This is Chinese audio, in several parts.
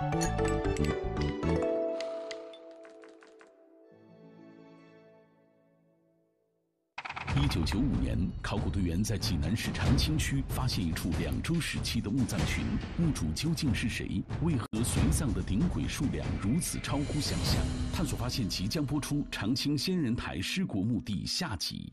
一九九五年，考古队员在济南市长清区发现一处两周时期的墓葬群，墓主究竟是谁？为何随葬的顶轨数量如此超乎想象？探索发现即将播出《长清仙人台尸国墓地》下集。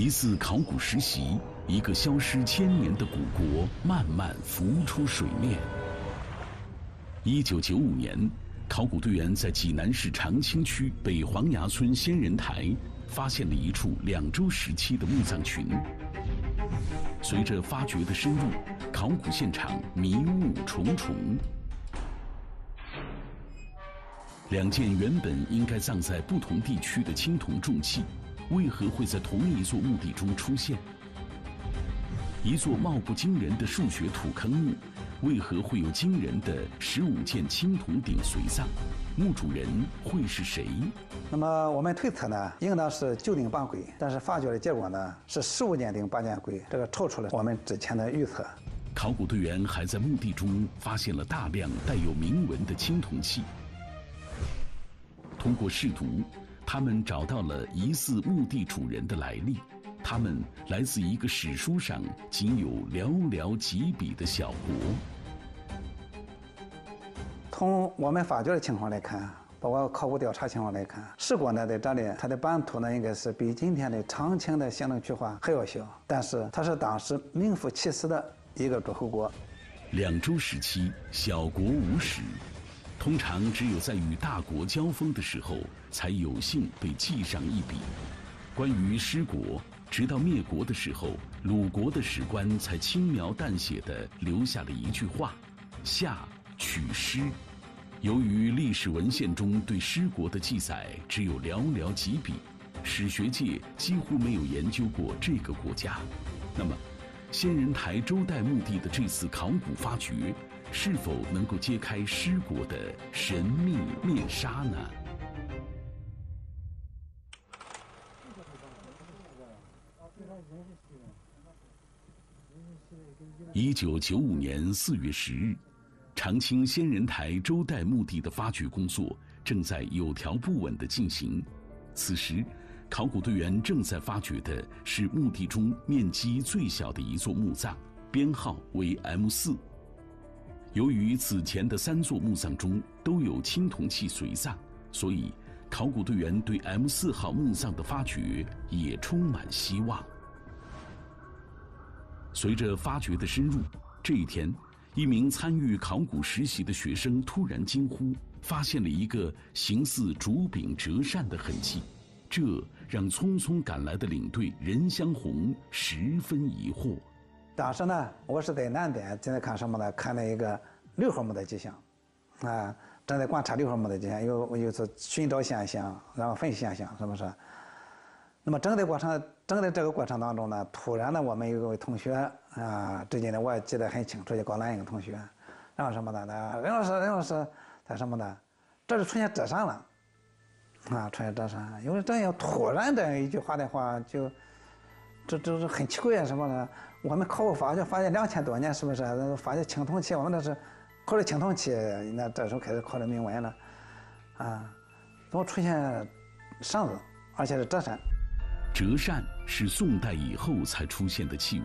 疑似考古实习，一个消失千年的古国慢慢浮出水面。一九九五年，考古队员在济南市长清区北黄崖村仙人台发现了一处两周时期的墓葬群。随着发掘的深入，考古现场迷雾重重。两件原本应该葬在不同地区的青铜重器。为何会在同一座墓地中出现？一座貌不惊人的数学土坑墓，为何会有惊人的十五件青铜鼎随葬？墓主人会是谁？那么我们推测呢，应当是九鼎八簋，但是发掘的结果呢是十五件鼎八件簋，这个超出了我们之前的预测。考古队员还在墓地中发现了大量带有铭文的青铜器，通过试读。他们找到了疑似墓地主人的来历，他们来自一个史书上仅有寥寥几笔的小国。从我们发掘的情况来看，包括考古调查情况来看，石国呢在这里，它的版图呢应该是比今天的长清的行政区划还要小，但是它是当时名副其实的一个诸侯国。两周时期，小国无史。通常只有在与大国交锋的时候，才有幸被记上一笔。关于失国，直到灭国的时候，鲁国的史官才轻描淡写地留下了一句话：“夏取失。”由于历史文献中对失国的记载只有寥寥几笔，史学界几乎没有研究过这个国家。那么，仙人台周代墓地的这次考古发掘。是否能够揭开尸骨的神秘面纱呢？一九九五年四月十日，长清仙人台周代墓地的发掘工作正在有条不紊的进行。此时，考古队员正在发掘的是墓地中面积最小的一座墓葬，编号为 M 四。由于此前的三座墓葬中都有青铜器随葬，所以考古队员对 M 四号墓葬的发掘也充满希望。随着发掘的深入，这一天，一名参与考古实习的学生突然惊呼，发现了一个形似竹柄折扇的痕迹，这让匆匆赶来的领队任香红十分疑惑。当时呢，我是在南边正在看什么呢？看了一个六号墓的迹象，啊，正在观察六号墓的迹象，又又是寻找现象，然后分析现象，是不是？那么整个过程，整个这个过程当中呢，突然呢，我们有一位同学啊，最近呢我也记得很清楚，叫高兰英同学，然后什么的呢？任老师，任老师，他什么的？这就出现折扇了，啊，出现折扇，因为这样突然这样一句话的话，就。这这是很奇怪啊，什么呢？我们考古发掘发现两千多年，是不是？发现青铜器，我们那是考虑青铜器，那这时候开始考虑铭文了，啊，怎么出现扇子，而且是折扇？折扇是宋代以后才出现的器物，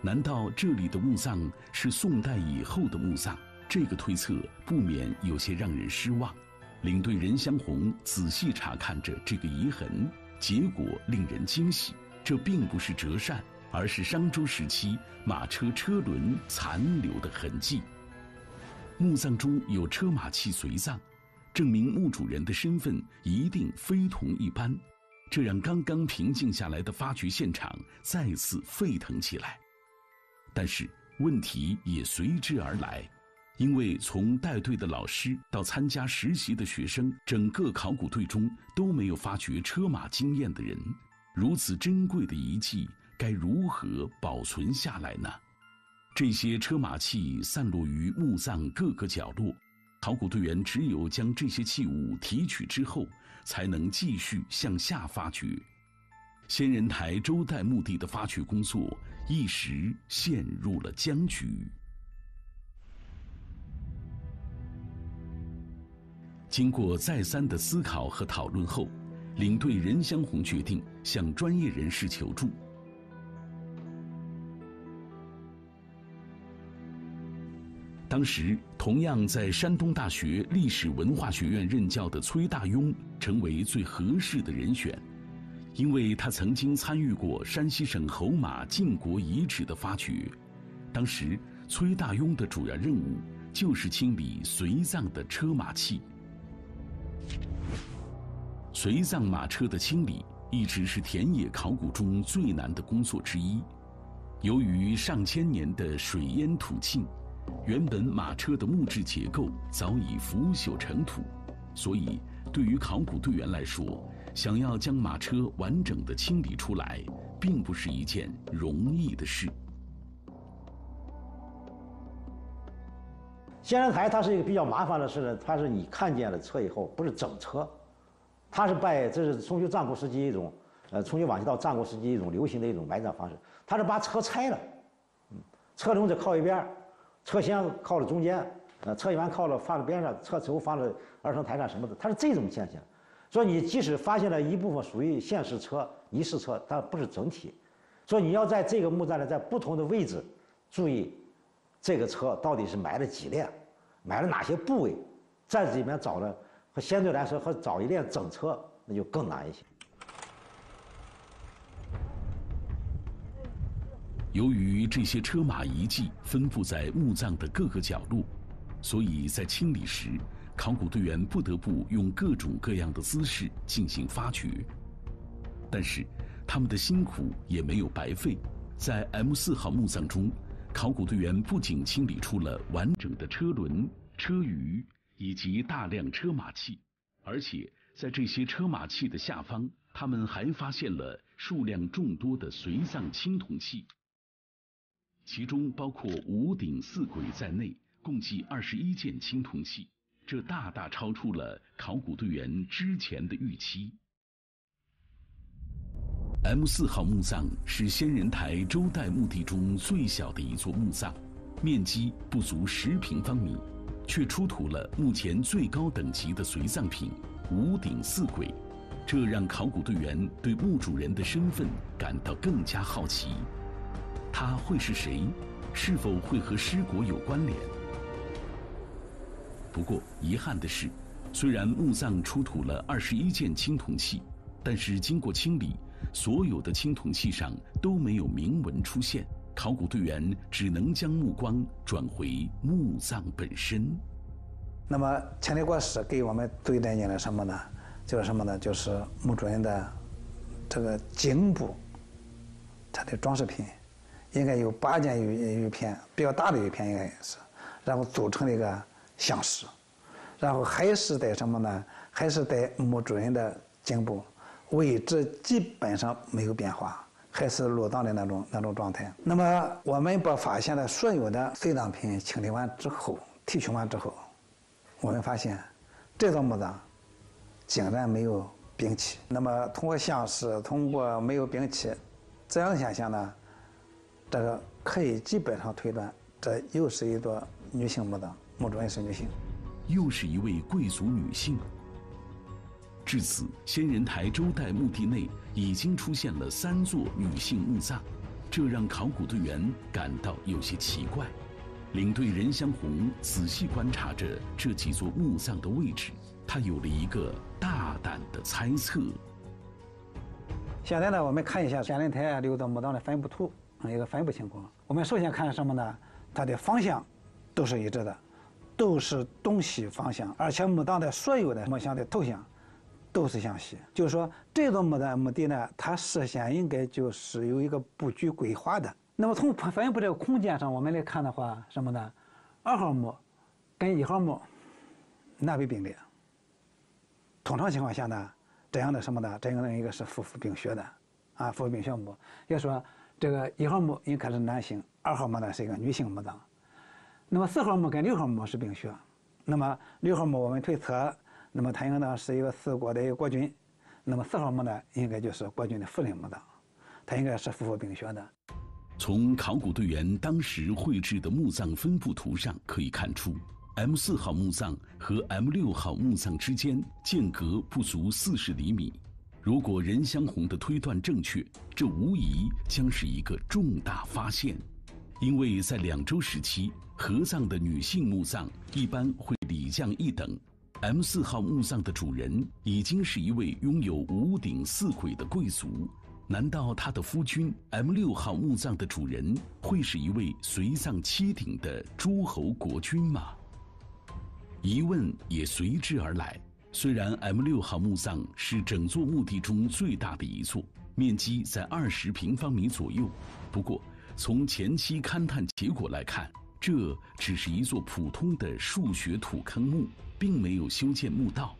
难道这里的墓葬是宋代以后的墓葬？这个推测不免有些让人失望。领队任香红仔细查看着这个遗痕，结果令人惊喜。这并不是折扇，而是商周时期马车车轮残留的痕迹。墓葬中有车马器随葬，证明墓主人的身份一定非同一般。这让刚刚平静下来的发掘现场再次沸腾起来。但是问题也随之而来。因为从带队的老师到参加实习的学生，整个考古队中都没有发掘车马经验的人，如此珍贵的遗迹该如何保存下来呢？这些车马器散落于墓葬各个角落，考古队员只有将这些器物提取之后，才能继续向下发掘。仙人台周代墓地的发掘工作一时陷入了僵局。经过再三的思考和讨论后，领队任香红决定向专业人士求助。当时，同样在山东大学历史文化学院任教的崔大庸成为最合适的人选，因为他曾经参与过山西省侯马晋国遗址的发掘。当时，崔大庸的主要任务就是清理随葬的车马器。随葬马车的清理一直是田野考古中最难的工作之一。由于上千年的水淹土浸，原本马车的木质结构早已腐朽成土，所以对于考古队员来说，想要将马车完整的清理出来，并不是一件容易的事。仙人台它是一个比较麻烦的事呢，它是你看见了车以后，不是整车。它是拜，这是春秋战国时期一种，呃，春秋晚期到战国时期一种流行的一种埋葬方式。它是把车拆了，嗯，车轮子靠一边，车厢靠了中间，呃，车员靠了放在边上，车头放在二层台上什么的，它是这种现象。所以你即使发现了一部分属于现世车、遗世车，它不是整体。所以你要在这个墓葬里，在不同的位置，注意这个车到底是埋了几辆，埋了哪些部位，在这里面找了。和相对来说，和找一辆整车那就更难一些。由于这些车马遗迹分布在墓葬的各个角落，所以在清理时，考古队员不得不用各种各样的姿势进行发掘。但是，他们的辛苦也没有白费。在 M 四号墓葬中，考古队员不仅清理出了完整的车轮、车舆。以及大量车马器，而且在这些车马器的下方，他们还发现了数量众多的随葬青铜器，其中包括五鼎四簋在内，共计二十一件青铜器，这大大超出了考古队员之前的预期。M 四号墓葬是仙人台周代墓地中最小的一座墓葬，面积不足十平方米。却出土了目前最高等级的随葬品五鼎四簋，这让考古队员对墓主人的身份感到更加好奇。他会是谁？是否会和失国有关联？不过遗憾的是，虽然墓葬出土了二十一件青铜器，但是经过清理，所有的青铜器上都没有铭文出现。考古队员只能将目光转回墓葬本身。那么，清理过史给我们最带劲的什么呢？就是什么呢？就是墓主人的这个颈部，它的装饰品，应该有八件玉玉片，比较大的玉片应该也是，然后组成了一个相石，然后还是在什么呢？还是在墓主人的颈部位置基本上没有变化。还是落葬的那种那种状态。那么，我们把发现的所有的随葬品清理完之后，提取完之后，我们发现，这座墓葬竟然没有兵器。那么，通过相识，通过没有兵器这样的现象呢，这个可以基本上推断，这又是一座女性墓葬，墓主人是女性，又是一位贵族女性。至此，仙人台周代墓地内已经出现了三座女性墓葬，这让考古队员感到有些奇怪。领队任香红仔细观察着这几座墓葬的位置，他有了一个大胆的猜测。现在呢，我们看一下仙人台六座墓葬的分布图，成一个分布情况。我们首先看什么呢？它的方向都是一致的，都是东西方向，而且墓葬的所有的墓像的头像都是向西。就是说，这座墓的墓地呢，它事先应该就是有一个布局规划的。那么从分布这个空间上，我们来看的话，什么呢？二号墓跟一号墓南北并列。通常情况下呢，这样的什么呢？这样的一个是夫妇并穴的，啊，夫妇并穴墓。也说这个一号墓应该是男性，二号墓呢是一个女性墓葬。那么四号墓跟六号墓是并穴。那么六号墓我们推测，那么它应该呢是一个四国的一个国君。那么四号墓呢，应该就是国君的夫人墓葬，它应该是夫妇并穴的。从考古队员当时绘制的墓葬分布图上可以看出，M 四号墓葬和 M 六号墓葬之间间隔不足四十厘米。如果任香红的推断正确，这无疑将是一个重大发现，因为在两周时期，合葬的女性墓葬一般会礼降一等。M 四号墓葬的主人已经是一位拥有五鼎四簋的贵族。难道他的夫君 M 六号墓葬的主人会是一位随葬七鼎的诸侯国君吗？疑问也随之而来。虽然 M 六号墓葬是整座墓地中最大的一座，面积在二十平方米左右，不过从前期勘探结果来看，这只是一座普通的数学土坑墓，并没有修建墓道。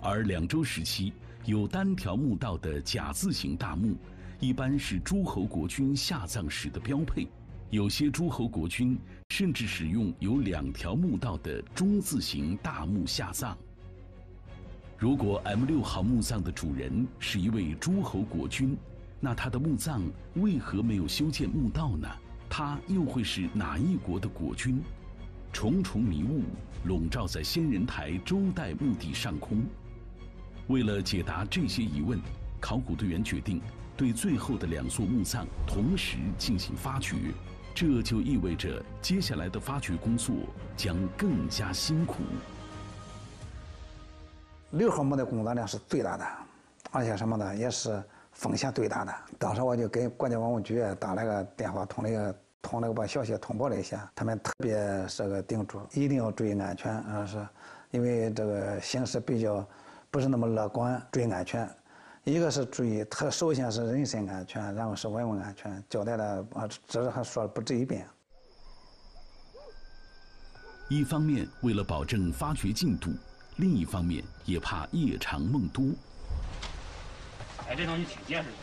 而两周时期。有单条墓道的甲字形大墓，一般是诸侯国君下葬时的标配。有些诸侯国君甚至使用有两条墓道的中字形大墓下葬。如果 M 六号墓葬的主人是一位诸侯国君，那他的墓葬为何没有修建墓道呢？他又会是哪一国的国君？重重迷雾笼罩在仙人台周代墓地上空。为了解答这些疑问，考古队员决定对最后的两座墓葬同时进行发掘，这就意味着接下来的发掘工作将更加辛苦。六号墓的工作量是最大的，而且什么呢，也是风险最大的。当时我就给国家文物局打了个电话，通了个通了个把消息通报了一下，他们特别是个叮嘱，一定要注意安全，啊，是因为这个形势比较。不是那么乐观，注意安全。一个是注意，他首先是人身安全，然后是文物安全，交代的啊，这是还说了不止一遍。一方面为了保证发掘进度，另一方面也怕夜长梦多。哎，这东西挺结实的，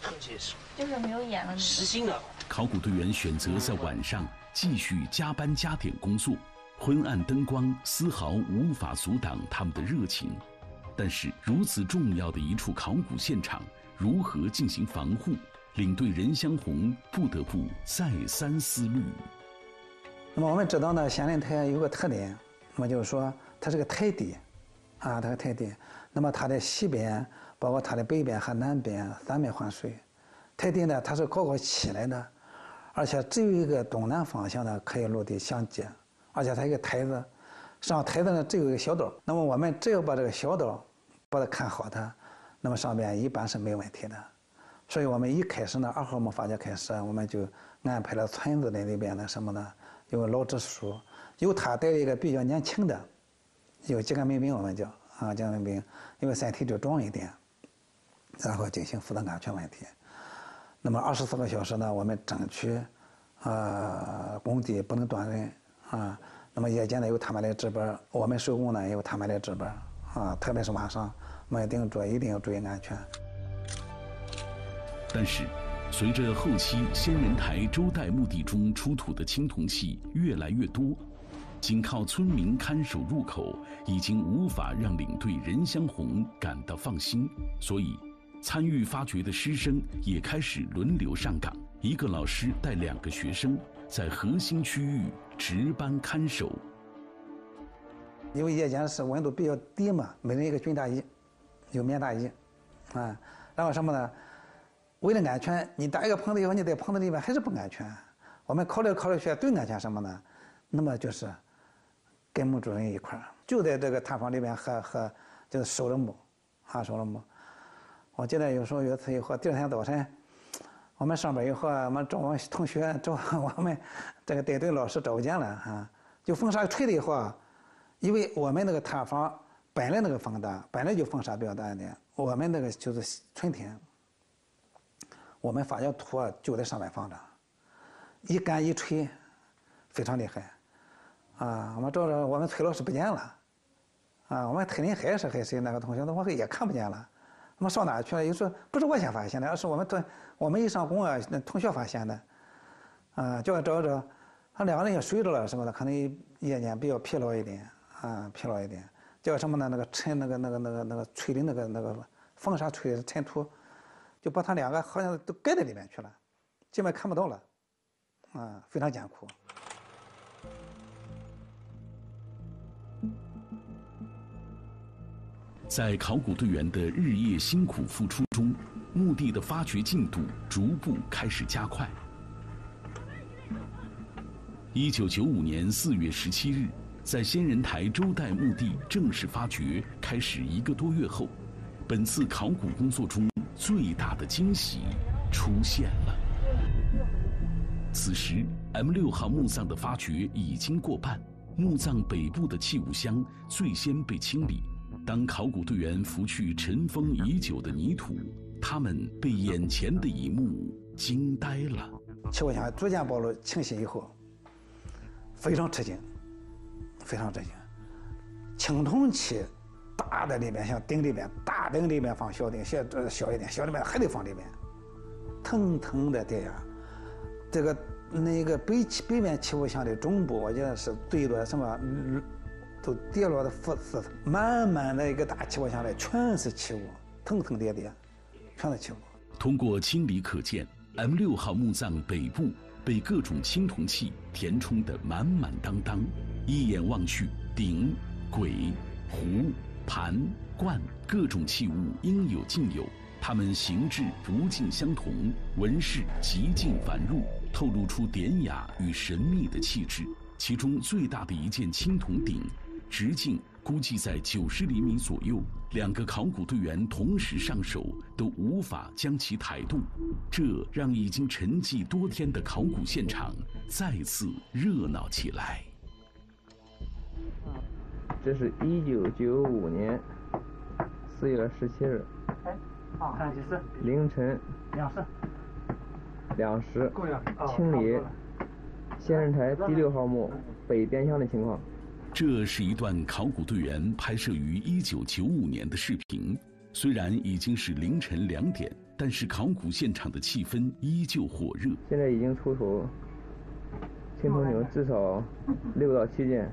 很结实，就是没有眼了。实心的。考古队员选择在晚上继续加班加点工作。昏暗灯光丝毫无法阻挡他们的热情，但是如此重要的一处考古现场，如何进行防护？领队任香红不得不再三思虑。那么我们知道呢，仙人台有个特点，那么就是说它是个台地，啊，它是台地。那么它的西边，包括它的北边和南边三面环水。台地呢，它是高高起来的，而且只有一个东南方向呢可以落地相接。而且它一个台子，上台子呢只有一个小岛，那么我们只要把这个小岛把它看好它，那么上边一般是没问题的。所以我们一开始呢，二号墓发掘开始，我们就安排了村子的那边的什么呢？有老支书，有他带一个比较年轻的，有几个民兵，我们叫啊，几个民兵，因为身体就壮一点，然后进行负责安全问题。那么二十四个小时呢，我们争取，呃，工地不能断人。啊，那么夜间呢有他们来值班，我们收工呢也有他们来值班，啊，特别是晚上，我们定做一定要注意安全。但是，随着后期仙人台周代墓地中出土的青铜器越来越多，仅靠村民看守入口已经无法让领队任香红感到放心，所以，参与发掘的师生也开始轮流上岗，一个老师带两个学生。在核心区域值班看守，因为夜间是温度比较低嘛，每人一个军大衣，有棉大衣，啊，然后什么呢？为了安全，你搭一个棚子以后，你在棚子里面还是不安全。我们考虑考虑去最安全什么呢？那么就是跟墓主人一块儿，就在这个塌房里面和和就是守了墓，啊收了墓。我记得有时候有一次以后，第二天早晨，我们上班以后，我们找我们同学 找我们这个带队老师找不见了啊，就风沙吹了以后啊，因为我们那个塌方本来那个风大，本来就风沙比较大一点，我们那个就是春天，我们发现土啊就在上面放着，一干一吹，非常厉害，啊，我们找着我们崔老师不见了，啊，我们特林海是还是那个同学，我也看不见了。那么上哪去了？有时候不是我先发现的，而是我们同我们一上工啊，那同学发现的，啊，叫找找，他两个人也睡着了什么的，可能夜间比较疲劳一点，啊，疲劳一点，叫什么呢？那个尘，那个那个那个那个吹的那个那个风沙吹尘土，就把他两个好像都盖在里面去了，基本看不到了，啊，非常艰苦。在考古队员的日夜辛苦付出中，墓地的发掘进度逐步开始加快。一九九五年四月十七日，在仙人台周代墓地正式发掘开始一个多月后，本次考古工作中最大的惊喜出现了。此时，M 六号墓葬的发掘已经过半，墓葬北部的器物箱最先被清理。当考古队员拂去尘封已久的泥土，他们被眼前的一幕惊呆了。器物箱逐渐暴露清晰以后，非常吃惊，非常吃惊。青铜器大的里面像鼎里面，大鼎里面放小鼎，小呃小一点，小里面还得放里面，腾腾的跌压。这个那个北北面器物箱的中部，我觉得是对着什么？都跌落的幅是满满的一个大器物箱里，全是器物，层层叠叠，全是器物。通过清理可见，M 六号墓葬北部被各种青铜器填充得满满当当，一眼望去，鼎、簋、壶、盘、罐各种器物应有尽有，它们形制不尽相同，纹饰极尽繁缛，透露出典雅与神秘的气质。其中最大的一件青铜鼎。直径估计在九十厘米左右，两个考古队员同时上手都无法将其抬动，这让已经沉寂多天的考古现场再次热闹起来。这是一九九五年四月十七日，看几时？凌晨两时，两时清理仙人台第六号墓北边厢的情况。这是一段考古队员拍摄于一九九五年的视频。虽然已经是凌晨两点，但是考古现场的气氛依旧火热。现在已经出土青铜牛至少六到七件。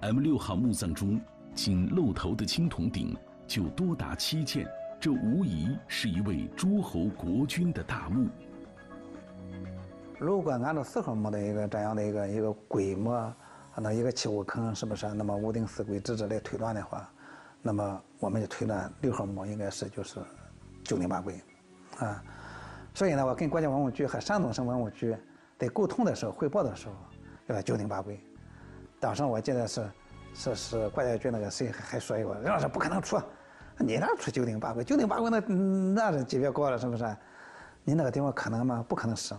M 六号墓葬中，仅露头的青铜鼎就多达七件，这无疑是一位诸侯国君的大墓。如果按照四号墓的一个这样的一个一个规模。那一个器物坑是不是？那么五鼎四簋直直来推断的话，那么我们就推断六号墓应该是就是九鼎八簋，啊，所以呢，我跟国家文物局和山东省文物局在沟通的时候汇报的时候，要九鼎八簋。当时我记得是是是国家局那个谁还说一个，杨老师不可能出，你那出九鼎八簋？九鼎八簋那那是级别高了，是不是？你那个地方可能吗？不可能是。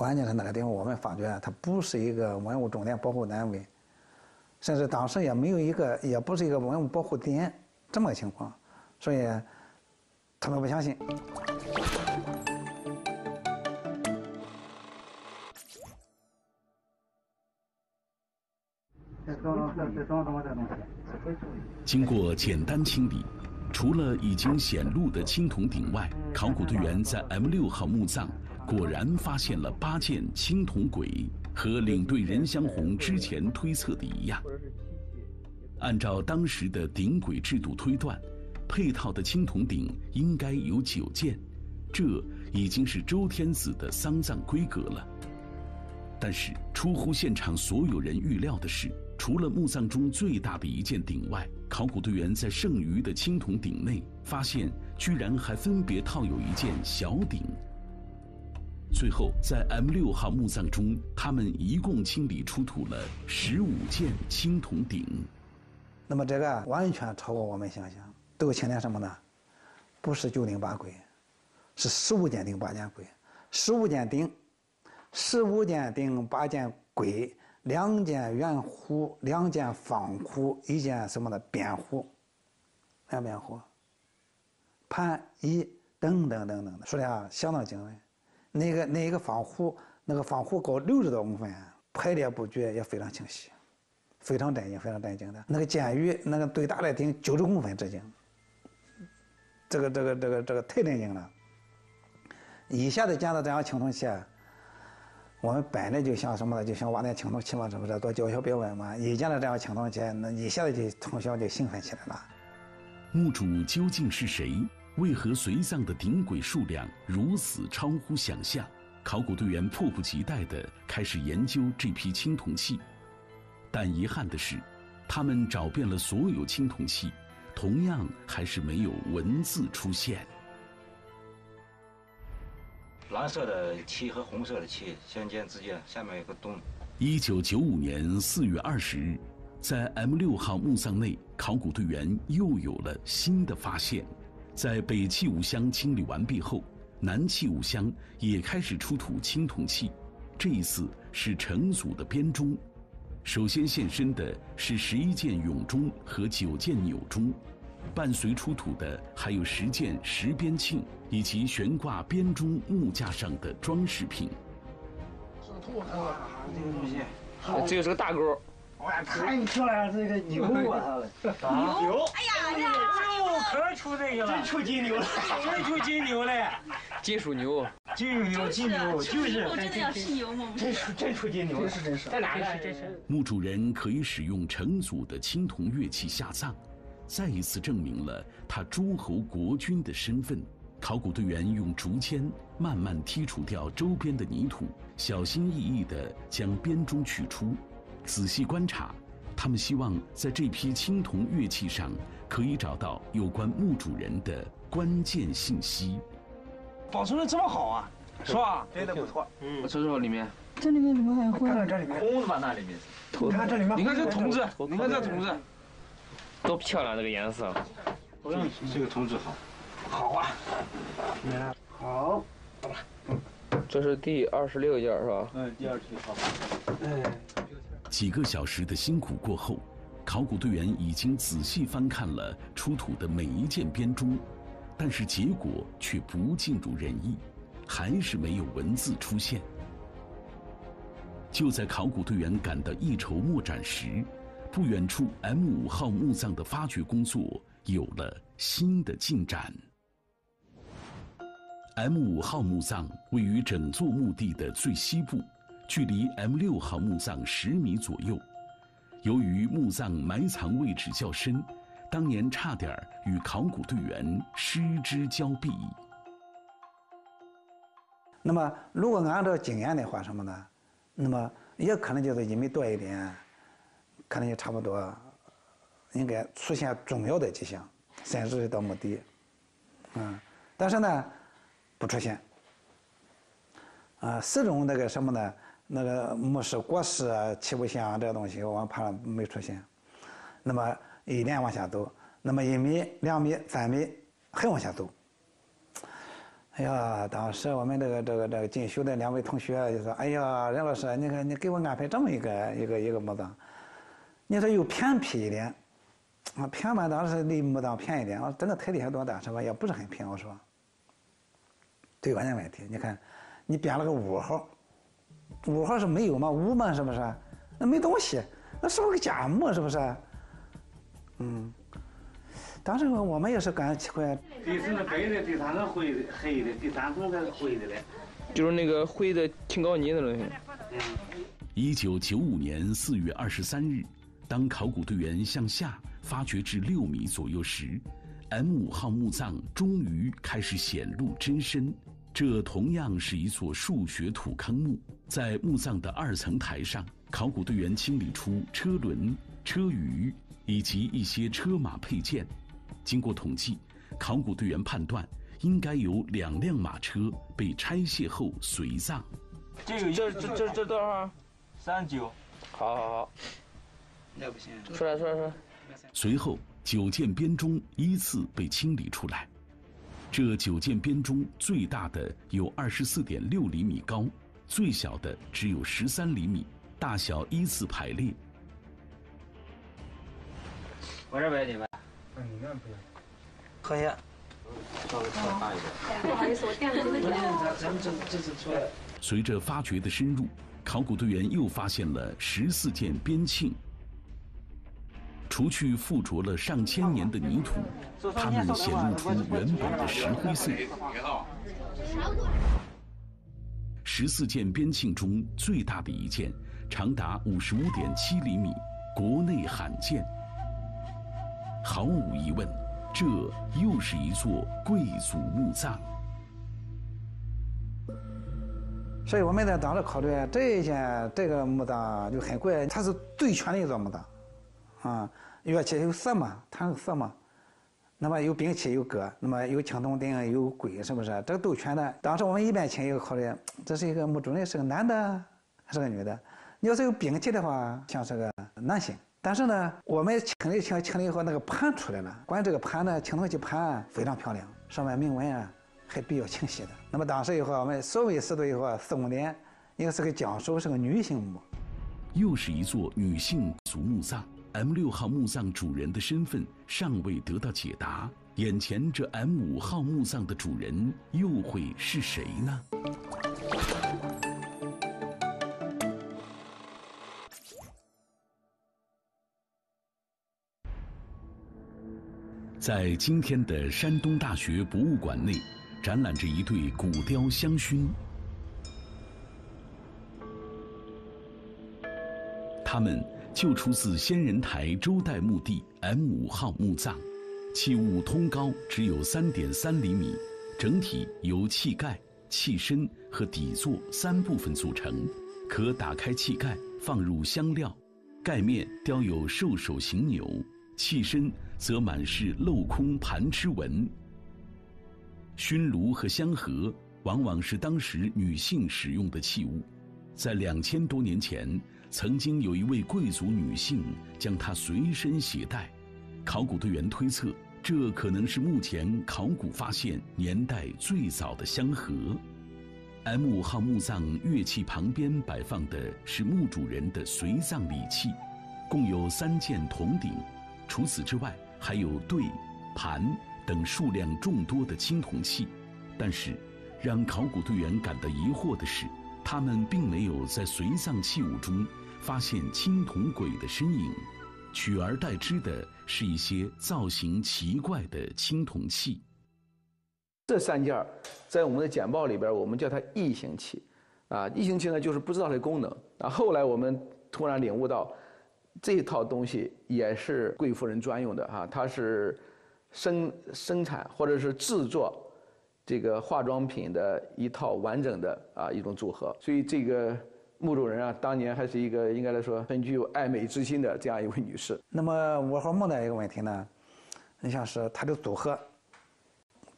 关键是那个地方，我们发觉它不是一个文物重点保护单位，甚至当时也没有一个，也不是一个文物保护点这么个情况，所以他们不相信。经过简单清理，除了已经显露的青铜鼎外，考古队员在 M 六号墓葬。果然发现了八件青铜簋，和领队任香红之前推测的一样。按照当时的鼎簋制度推断，配套的青铜鼎应该有九件，这已经是周天子的丧葬规格了。但是出乎现场所有人预料的是，除了墓葬中最大的一件鼎外，考古队员在剩余的青铜鼎内发现，居然还分别套有一件小鼎。最后，在 M 六号墓葬中，他们一共清理出土了十五件青铜鼎。那么这个完全超过我们想象，都清点什么呢？不是九鼎八簋，是十五件鼎八件簋，十五件鼎，十五件鼎八件簋，两件圆壶，两件方壶，一件什么的扁壶，两扁壶，盘椅等等等等的，数量相当惊人。那个那一个方壶，那个方壶高六十多公分，排列布局也非常清晰，非常震惊，非常震惊的。那个监狱那个最大的鼎九十公分直径，这个这个这个这个太震惊了。一下子见到这样青铜器，我们本来就想什么呢？就想挖点青铜器嘛，是不是？多交小别问嘛。一见到这样青铜器，那一下子就从小就兴奋起来了。墓主究竟是谁？为何随葬的鼎簋数量如此超乎想象？考古队员迫不及待地开始研究这批青铜器，但遗憾的是，他们找遍了所有青铜器，同样还是没有文字出现。蓝色的漆和红色的漆相间之间，下面有个洞。一九九五年四月二十日，在 M 六号墓葬内，考古队员又有了新的发现。在北器物箱清理完毕后，南器物箱也开始出土青铜器。这一次是成组的编钟，首先现身的是十一件永钟和九件钮钟，伴随出土的还有十件石边磬以及悬挂编钟木架上的装饰品。这个东西，这个是个大钩。哇，太漂亮了！这个牛啊，牛！哎呀呀！牛可出这个了，真出金牛了，真出金牛了，金属牛，金牛，金牛，就是真的要吃牛吗？真出真出金牛，真是真是，在哪呢？真是。墓主人可以使用成组的青铜乐器下葬，再一次证明了他诸侯国君的身份。考古队员用竹签慢慢剔除掉周边的泥土，小心翼翼地将编钟取出。仔细观察，他们希望在这批青铜乐器上可以找到有关墓主人的关键信息。保存的这么好啊，是吧？真的不错。嗯，我瞅瞅里面，这里面怎么还有看看这里面空的吧？那里面。你看这里面，你看这铜子，你看这铜子，多漂亮这个颜色。这个铜子好，好啊。好，好了。这是第二十六件是吧？嗯，第二十六号。哎。几个小时的辛苦过后，考古队员已经仔细翻看了出土的每一件编钟，但是结果却不尽如人意，还是没有文字出现。就在考古队员感到一筹莫展时，不远处 M 五号墓葬的发掘工作有了新的进展。M 五号墓葬位于整座墓地的最西部。距离 M 六号墓葬十米左右，由于墓葬埋藏位置较深，当年差点与考古队员失之交臂。那么，如果按照经验的话，什么呢？那么也可能就是一米多一点，可能就差不多，应该出现重要的迹象，甚至到墓地。嗯，但是呢，不出现。啊，始终那个什么呢？那个墓室椁石啊、器物箱这个东西，我们爬了没出现。那么一点往下走，那么一米、两米、三米还往下走。哎呀，当时我们这个这个这个进修的两位同学就说：“哎呀，任老师，你看你给我安排这么一个一个一个墓葬，你说又偏僻一点，啊偏嘛，当时离墓葬偏一点，我真的太厉害多大是吧？也不是很偏，我说。最关键问题，你看，你编了个五号。”五号是没有嘛？五嘛，是不是？那没东西，那是不是个假墓？是不是？嗯，当时我们也是感奇怪。第四是白的，第三个灰的，黑的，第三层才是灰的嘞。就是那个灰的青高泥的东西。一九九五年四月二十三日，当考古队员向下发掘至六米左右时，M 五号墓葬终于开始显露真身。这同样是一座数学土坑墓，在墓葬的二层台上，考古队员清理出车轮、车舆以及一些车马配件。经过统计，考古队员判断应该有两辆马车被拆卸后随葬。这个这这这这多少？三九。好好好。那不行。出来出来出来。随后，九件编钟依次被清理出来。这九件编钟最大的有二十四点六厘米高，最小的只有十三厘米，大小依次排列。我这边你们。嗯，你那不要。喝下。稍微稍大一点。不好意思，我垫了这个脚。咱们这这次出来。随着发掘的深入，考古队员又发现了十四件编磬。除去附着了上千年的泥土，它们显露出原本的石灰色。十四件编磬中最大的一件，长达五十五点七厘米，国内罕见。毫无疑问，这又是一座贵族墓葬。所以我们在当时考虑，这一件这个墓葬就很怪，它是最全的一座墓葬。啊，乐器有瑟嘛，弹有瑟嘛，那么有兵器有戈，那么有青铜鼎有圭，是不是？这个都全的。当时我们一边清一个考虑，这是一个墓主人是个男的还是个女的？你要是有兵器的话，像是个男性。但是呢，我们清理清清理以后，那个盘出来了。关于这个盘呢，青铜器盘非常漂亮，上面铭文啊还比较清晰的。那么当时以后，我们所谓识读以后，四公点应该是个江首，是个女性墓。又是一座女性族墓葬。M 六号墓葬主人的身份尚未得到解答，眼前这 M 五号墓葬的主人又会是谁呢？在今天的山东大学博物馆内，展览着一对古雕香薰，他们。就出自仙人台周代墓地 M 五号墓葬，器物通高只有三点三厘米，整体由器盖、器身和底座三部分组成，可打开器盖放入香料，盖面雕有兽首形钮，器身则满是镂空盘螭纹。熏炉和香盒往往是当时女性使用的器物，在两千多年前。曾经有一位贵族女性将它随身携带，考古队员推测，这可能是目前考古发现年代最早的香盒。M 五号墓葬乐器旁边摆放的是墓主人的随葬礼器，共有三件铜鼎，除此之外还有对、盘等数量众多的青铜器。但是，让考古队员感到疑惑的是，他们并没有在随葬器物中。发现青铜鬼的身影，取而代之的是一些造型奇怪的青铜器。这三件在我们的简报里边，我们叫它异形器，啊，异形器呢就是不知道它的功能。啊，后来我们突然领悟到，这套东西也是贵妇人专用的啊，它是生生产或者是制作这个化妆品的一套完整的啊一种组合，所以这个。墓主人啊，当年还是一个应该来说很具有爱美之心的这样一位女士。那么五号墓的一个问题呢，你像是它的组合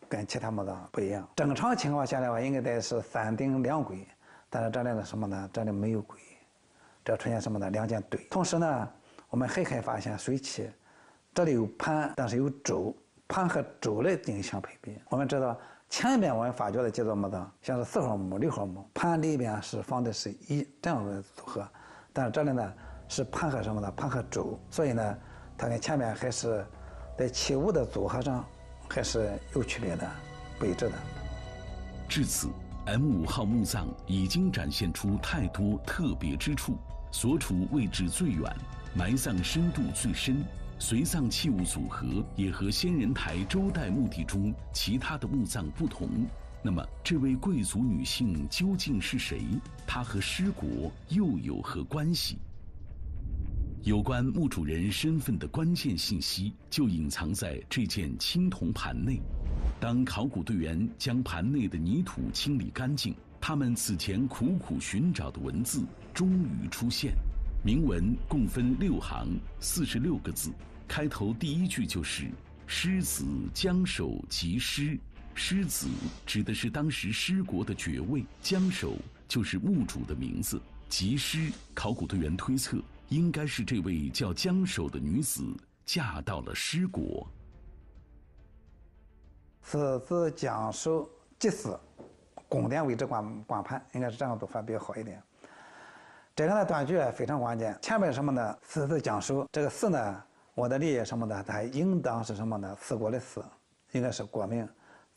跟其他墓葬不一样。正常情况下的话，应该得是三顶两轨，但是这里的什么呢？这里没有轨，这出现什么呢？两件对。同时呢，我们还可以发现水器，这里有盘，但是有轴，盘和轴来进行相配比。我们知道。前边我们发掘的几座墓葬，像是四号墓、六号墓，盘里边是放的是一这样的组合，但是这里呢是盘和什么呢？盘和轴，所以呢，它跟前面还是在器物的组合上还是有区别的，不一致的。至此，M 五号墓葬已经展现出太多特别之处，所处位置最远，埋葬深度最深。随葬器物组合也和仙人台周代墓地中其他的墓葬不同。那么，这位贵族女性究竟是谁？她和尸国又有何关系？有关墓主人身份的关键信息就隐藏在这件青铜盘内。当考古队员将盘内的泥土清理干净，他们此前苦苦寻找的文字终于出现。铭文共分六行，四十六个字，开头第一句就是“狮子将首即师”。狮子指的是当时狮国的爵位，将首就是墓主的名字。即师，考古队员推测应该是这位叫将首的女子嫁到了狮国。此子将首即死，宫殿位置光光盘，应该是这样读法比较好一点。这个呢断句非常关键，前面什么呢？四字将首，这个四呢，我的理解什么呢？它应当是什么呢？四国的四，应该是国名。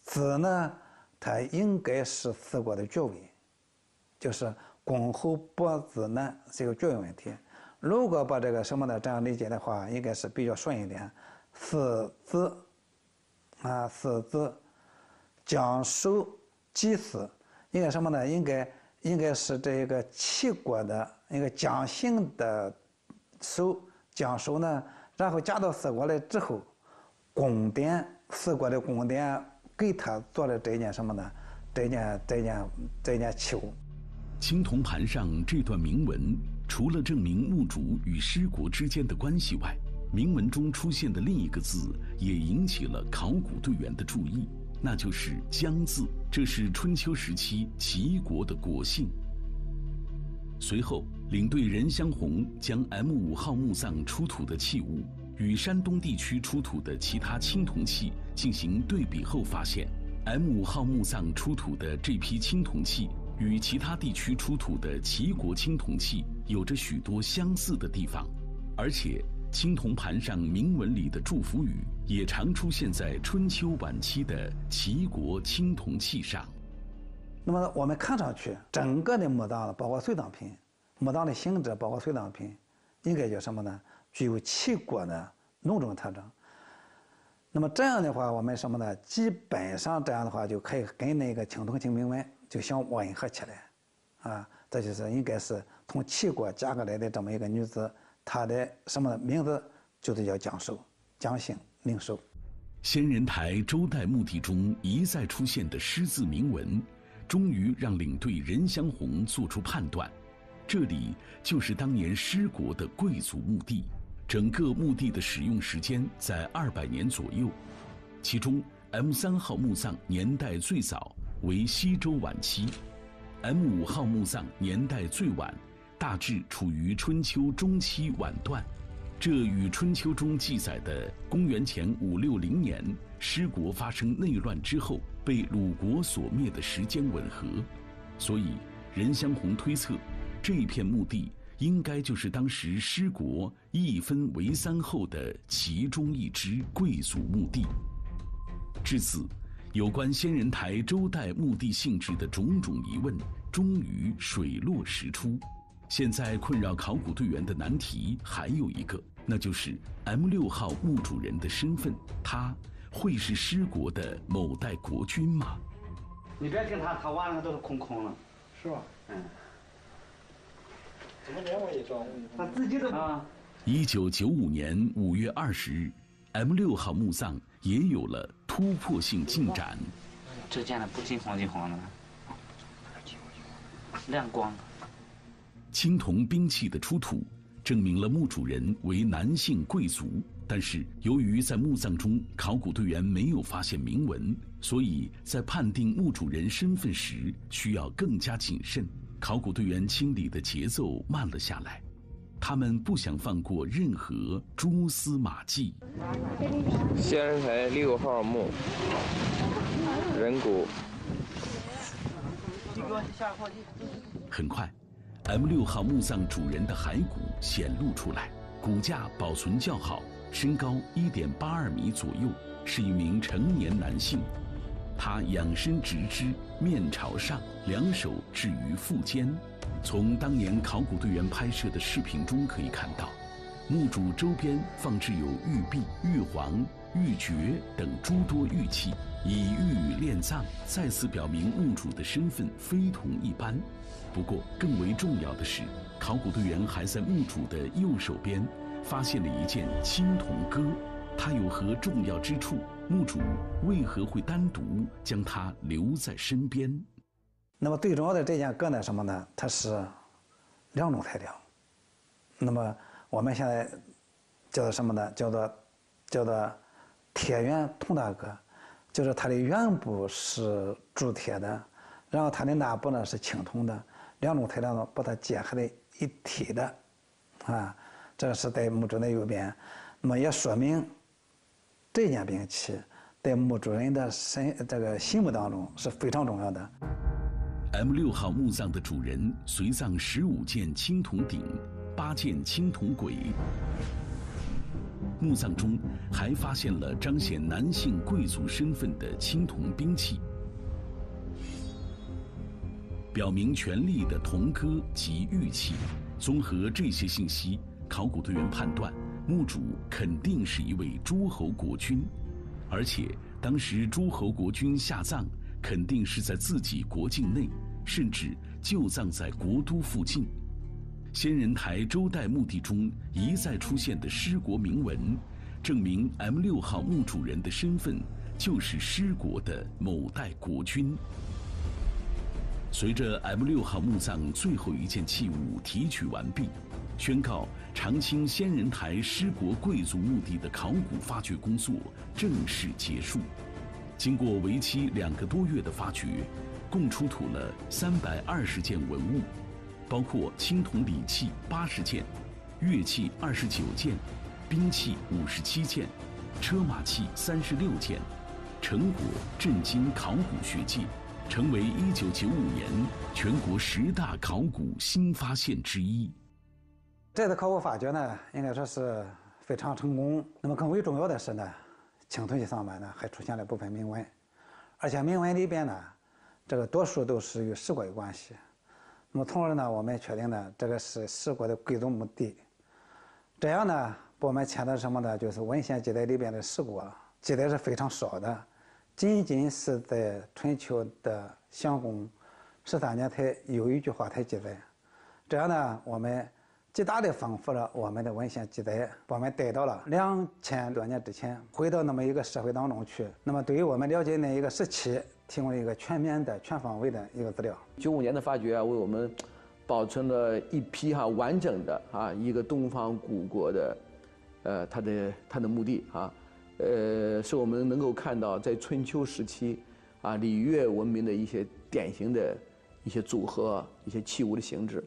子呢，它应该是四国的爵位，就是公侯伯子男是一个爵位问题。如果把这个什么呢这样理解的话，应该是比较顺一点。四子啊，四子将首祭祀，应该什么呢？应该。应该是这个齐国的一个将姓的首将首呢，然后嫁到四国来之后，宫殿四国的宫殿给他做了这件什么呢？这件这件这件器物。青铜盘上这段铭文，除了证明墓主与失国之间的关系外，铭文中出现的另一个字也引起了考古队员的注意。那就是“姜”字，这是春秋时期齐国的国姓。随后，领队任相红将 M 五号墓葬出土的器物与山东地区出土的其他青铜器进行对比后，发现 M 五号墓葬出土的这批青铜器与其他地区出土的齐国青铜器有着许多相似的地方，而且。青铜盘上铭文里的祝福语也常出现在春秋晚期的齐国青铜器上。那么我们看上去，整个的墓葬包括随葬品，墓葬的形制包括随葬品，应该叫什么呢？具有齐国的浓重特征。那么这样的话，我们什么呢？基本上这样的话就可以跟那个青铜器铭文就相吻合起来，啊，这就是应该是从齐国嫁过来的这么一个女子。她的什么名字就是叫姜寿，姜姓宁守。仙人台周代墓地中一再出现的狮字铭文，终于让领队任香红做出判断：这里就是当年失国的贵族墓地。整个墓地的使用时间在二百年左右，其中 M 三号墓葬年代最早，为西周晚期；M 五号墓葬年代最晚。大致处于春秋中期晚段，这与春秋中记载的公元前五六零年失国发生内乱之后被鲁国所灭的时间吻合，所以任香红推测，这片墓地应该就是当时失国一分为三后的其中一支贵族墓地。至此，有关仙人台周代墓地性质的种种疑问终于水落石出。现在困扰考古队员的难题还有一个，那就是 M 六号墓主人的身份，他会是失国的某代国君吗？你别听他，他挖那个都是空空了，是吧？嗯。怎么连我也装？他自己都啊。一九九五年五月二十日，M 六号墓葬也有了突破性进展。这见的不金黄金黄的，亮光。青铜兵器的出土，证明了墓主人为男性贵族。但是，由于在墓葬中考古队员没有发现铭文，所以在判定墓主人身份时需要更加谨慎。考古队员清理的节奏慢了下来，他们不想放过任何蛛丝马迹。仙人台六号墓，人骨。很快。M 六号墓葬主人的骸骨显露出来，骨架保存较好，身高一点八二米左右，是一名成年男性。他仰身直肢，面朝上，两手置于腹间。从当年考古队员拍摄的视频中可以看到，墓主周边放置有玉璧、玉璜、玉珏等诸多玉器，以玉炼葬，再次表明墓主的身份非同一般。不过，更为重要的是，考古队员还在墓主的右手边发现了一件青铜戈，它有何重要之处？墓主为何会单独将它留在身边？那么最重要的这件戈呢？什么呢？它是两种材料，那么我们现在叫做什么呢？叫做叫做铁圆铜大革，就是它的圆部是铸铁的，然后它的内部呢是青铜的，两种材料呢把它结合在一体的，啊，这个是在墓主的右边，那么也说明这件兵器在墓主人的身这个心目当中是非常重要的。M 六号墓葬的主人随葬十五件青铜鼎，八件青铜簋。墓葬中还发现了彰显男性贵族身份的青铜兵器。表明权力的铜戈及玉器，综合这些信息，考古队员判断墓主肯定是一位诸侯国君，而且当时诸侯国君下葬肯定是在自己国境内。甚至就葬在国都附近。仙人台周代墓地中一再出现的尸国铭文，证明 M 六号墓主人的身份就是尸国的某代国君。随着 M 六号墓葬最后一件器物提取完毕，宣告长清仙人台失国贵族墓地的考古发掘工作正式结束。经过为期两个多月的发掘。共出土了三百二十件文物，包括青铜礼器八十件，乐器二十九件，兵器五十七件，车马器三十六件，成果震惊考古学界，成为一九九五年全国十大考古新发现之一。这次考古发掘呢，应该说是非常成功。那么更为重要的是呢，青铜器上面呢还出现了部分铭文，而且铭文里边呢。这个多数都是与十国有关系，那么从而呢，我们确定呢，这个是十国的贵族墓地。这样呢，我们签的什么呢？就是文献记载里边的十国记载是非常少的，仅仅是在春秋的襄公十三年才有一句话才记载。这样呢，我们极大的丰富了我们的文献记载，我们带到了两千多年之前，回到那么一个社会当中去。那么，对于我们了解那一个时期。提供了一个全面的、全方位的一个资料。九五年的发掘啊，为我们保存了一批哈完整的啊一个东方古国的，呃，它的它的墓地啊，呃，是我们能够看到在春秋时期啊礼乐文明的一些典型的一些组合、一些器物的形制。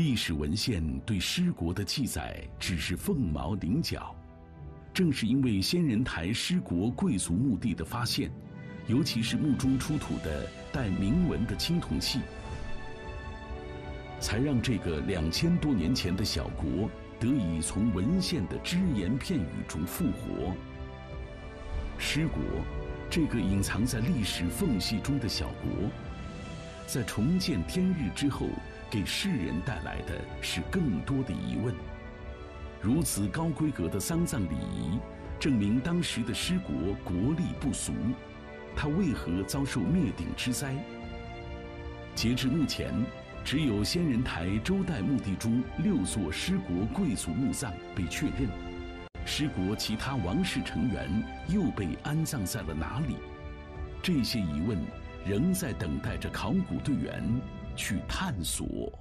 历史文献对失国的记载只是凤毛麟角，正是因为仙人台失国贵族墓地的发现，尤其是墓中出土的带铭文的青铜器，才让这个两千多年前的小国得以从文献的只言片语中复活。失国，这个隐藏在历史缝隙中的小国，在重见天日之后。给世人带来的是更多的疑问。如此高规格的丧葬礼仪，证明当时的失国国力不俗，它为何遭受灭顶之灾？截至目前，只有仙人台周代墓地中六座失国贵族墓葬被确认，失国其他王室成员又被安葬在了哪里？这些疑问仍在等待着考古队员。去探索。